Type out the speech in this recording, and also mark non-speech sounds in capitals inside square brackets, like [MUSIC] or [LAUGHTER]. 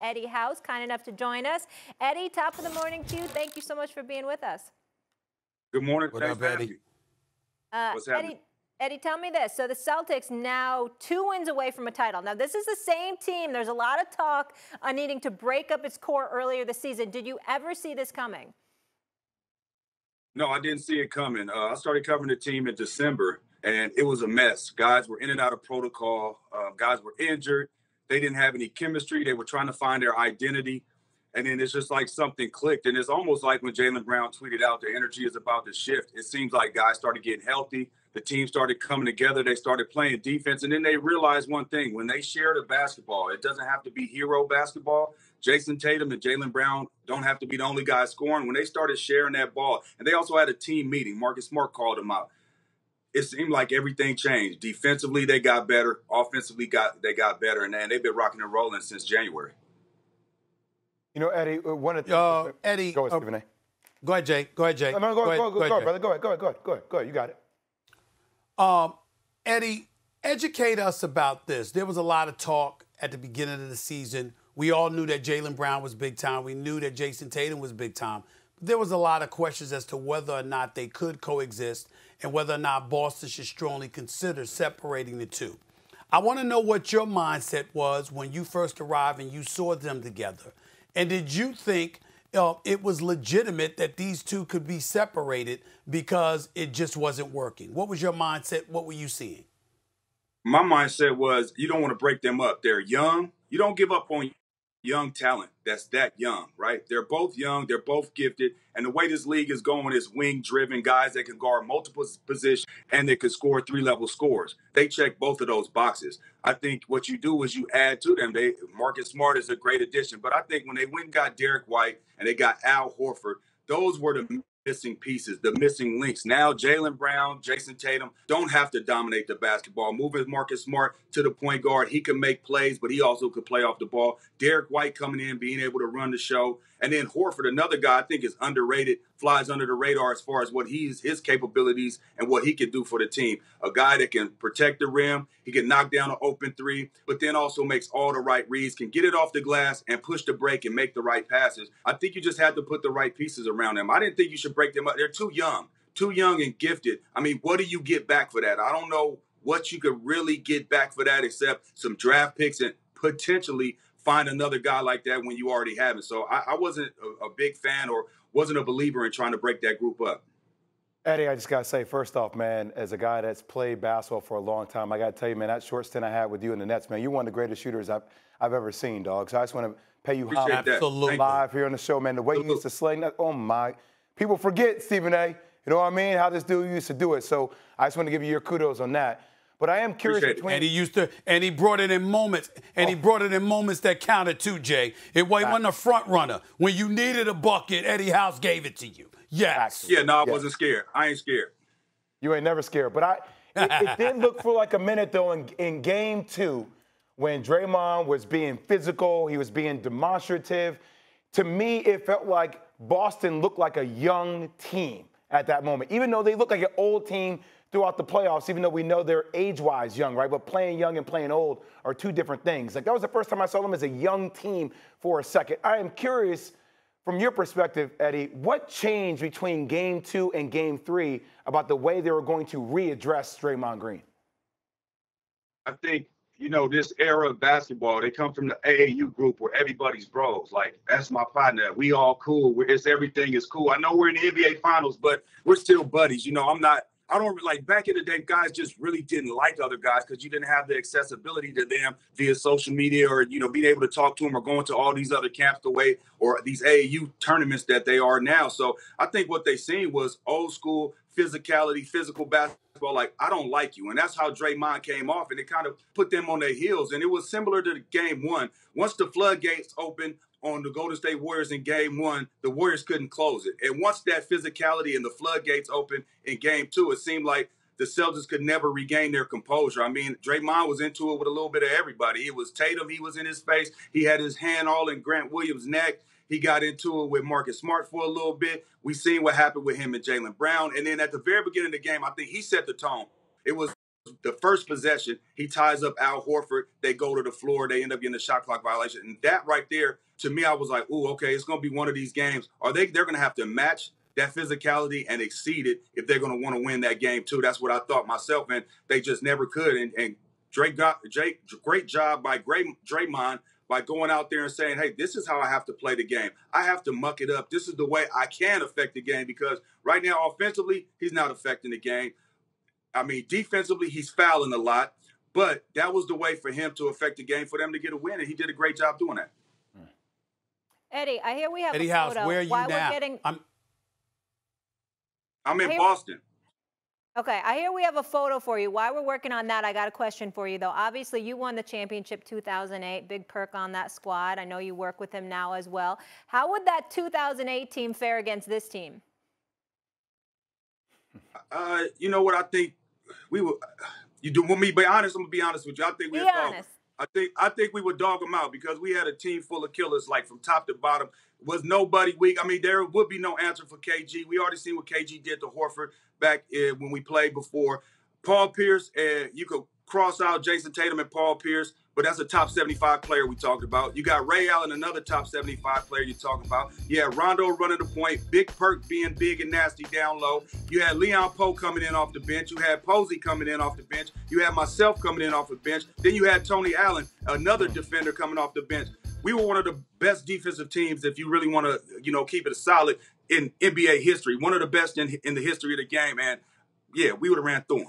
Eddie House, kind enough to join us. Eddie, top of the morning to you. Thank you so much for being with us. Good morning. What up, Eddie? Uh, What's happening? Eddie, Eddie, tell me this. So the Celtics now two wins away from a title. Now this is the same team. There's a lot of talk on needing to break up its core earlier this season. Did you ever see this coming? No, I didn't see it coming. Uh, I started covering the team in December, and it was a mess. Guys were in and out of protocol. Uh, guys were injured. They didn't have any chemistry. They were trying to find their identity. And then it's just like something clicked. And it's almost like when Jaylen Brown tweeted out the energy is about to shift. It seems like guys started getting healthy. The team started coming together. They started playing defense. And then they realized one thing when they share the basketball, it doesn't have to be hero basketball. Jayson Tatum and Jaylen Brown don't have to be the only guys scoring. When they started sharing that ball, and they also had a team meeting, Marcus Smart called them out. It seemed like everything changed. Defensively, they got better. Offensively, got they got better, and, and they've been rocking and rolling since January. You know, Eddie, uh, one of the Uh, Eddie, Go ahead, uh, Stephen A. Go ahead, Jay. Go ahead, Jay. No, no, go, go, go, go, ahead, Jay. brother. Go ahead, go ahead, go ahead, go ahead, go ahead. You got it. Um, Eddie, educate us about this. There was a lot of talk at the beginning of the season. We all knew that Jaylen Brown was big time. We knew that Jayson Tatum was big time. There was a lot of questions as to whether or not they could coexist and whether or not Boston should strongly consider separating the two. I want to know what your mindset was when you first arrived and you saw them together. And did you think uh, it was legitimate that these two could be separated because it just wasn't working? What was your mindset? What were you seeing? My mindset was you don't want to break them up. They're young. You don't give up on young talent that's that young, right? They're both young, they're both gifted, and the way this league is going is wing driven guys that can guard multiple positions and they can score three level scores. They check both of those boxes. I think what you do is you add to them. They Marcus Smart is a great addition, but I think when they went and got Derrick White and they got Al Horford, those were the missing pieces, the missing links. Now Jaylen Brown, Jayson Tatum don't have to dominate the basketball. Moving Marcus Smart to the point guard, he can make plays, but he also could play off the ball. Derrick White coming in, being able to run the show, and then Horford, another guy I think is underrated, flies under the radar as far as what he's his capabilities and what he can do for the team. A guy that can protect the rim, he can knock down an open three, but then also makes all the right reads, can get it off the glass and push the break and make the right passes. I think you just had to put the right pieces around them. I didn't think you should break them up. They're too young, too young and gifted. I mean, what do you get back for that? I don't know what you could really get back for that except some draft picks and potentially find another guy like that when you already have it. So I, I wasn't a, a, big fan or wasn't a believer in trying to break that group up. Eddie, I just got to say, first off, man, as a guy that's played basketball for a long time, I got to tell you, man, that short stint I had with you in the Nets, man, you're one of the greatest shooters I've, I've ever seen, dog. So I just want to pay you homage live here on the show, man. The way you used to sling that, oh my. People forget, Stephen A. You know what I mean? How this dude used to do it. So I just want to give you your kudos on that. But I am curious Appreciate between. And he used to, and he brought it in moments, and Oh. he brought it in moments that counted too, Jay. It wasn't a front runner. When you needed a bucket, Eddie House gave it to you. Yes. Yeah, no, I Yeah. wasn't scared. I ain't scared. You ain't never scared. But I, [LAUGHS] it, it did look for like a minute though in, in game two when Draymond was being physical, he was being demonstrative. To me, it felt like Boston looked like a young team at that moment, even though they look like an old team throughout the playoffs, even though we know they're age-wise young, right? But playing young and playing old are two different things. Like that was the first time I saw them as a young team for a second. I am curious from your perspective, Eddie, what changed between game two and game three about the way they were going to readdress Draymond Green? I think, you know, this era of basketball, they come from the AAU group where everybody's bros. Like, that's my partner. We all cool. We're, it's everything is cool. I know we're in the NBA finals, but we're still buddies. You know, I'm not, I don't like back in the day, guys just really didn't like other guys because you didn't have the accessibility to them via social media or, you know, being able to talk to them or going to all these other camps the way or these AAU tournaments that they are now. So I think what they seen was old school physicality, physical basketball. Like, I don't like you. And that's how Draymond came off. And it kind of put them on their heels. And it was similar to game one. Once the floodgates opened on the Golden State Warriors in game one, the Warriors couldn't close it. And once that physicality and the floodgates opened in game two, it seemed like the Celtics could never regain their composure. I mean, Draymond was into it with a little bit of everybody. It was Tatum, he was in his face. He had his hand all in Grant Williams' neck. He got into it with Marcus Smart for a little bit. We seen what happened with him and Jaylen Brown. And then at the very beginning of the game, I think he set the tone. It was the first possession, he ties up Al Horford. They go to the floor. They end up getting a shot clock violation. And that right there, to me, I was like, "Ooh, okay, it's going to be one of these games. Are they? They're going to have to match that physicality and exceed it if they're going to want to win that game too. That's what I thought myself, and they just never could. And, and Drake got Jake, great job by Draymond by going out there and saying, hey, this is how I have to play the game. I have to muck it up. This is the way I can affect the game because right now, offensively, he's not affecting the game. I mean, defensively, he's fouling a lot, but that was the way for him to affect the game for them to get a win, and he did a great job doing that. Eddie, I hear we have Eddie a House, photo. where are you Why now? We're getting... I'm, I'm in hear- Boston. Okay, I hear we have a photo for you. While we're working on that, I got a question for you, though. Obviously, you won the championship 2008. Big perk on that squad. I know you work with him now as well. How would that 2008 team fare against this team? Uh, you know what? I think we were. You do want me to be honest? I'm gonna be honest with you. I think we Be had dog- honest. I think I think we would dog them out because we had a team full of killers, like from top to bottom. Was nobody weak? I mean, there would be no answer for KG. We already seen what KG did to Horford back uh, when we played before. Paul Pierce, uh, you could cross out Jayson Tatum and Paul Pierce, but that's a top 75 player we talked about. You got Ray Allen, another top 75 player you talking about. You had Rondo running the point, Big Perk being big and nasty down low. You had Leon Powe coming in off the bench. You had Posey coming in off the bench. You had myself coming in off the bench. Then you had Tony Allen, another hmm. defender coming off the bench. We were one of the best defensive teams, if you really want to, you know, keep it solid in NBA history. One of the best in in the history of the game, and yeah, we would have ran through them.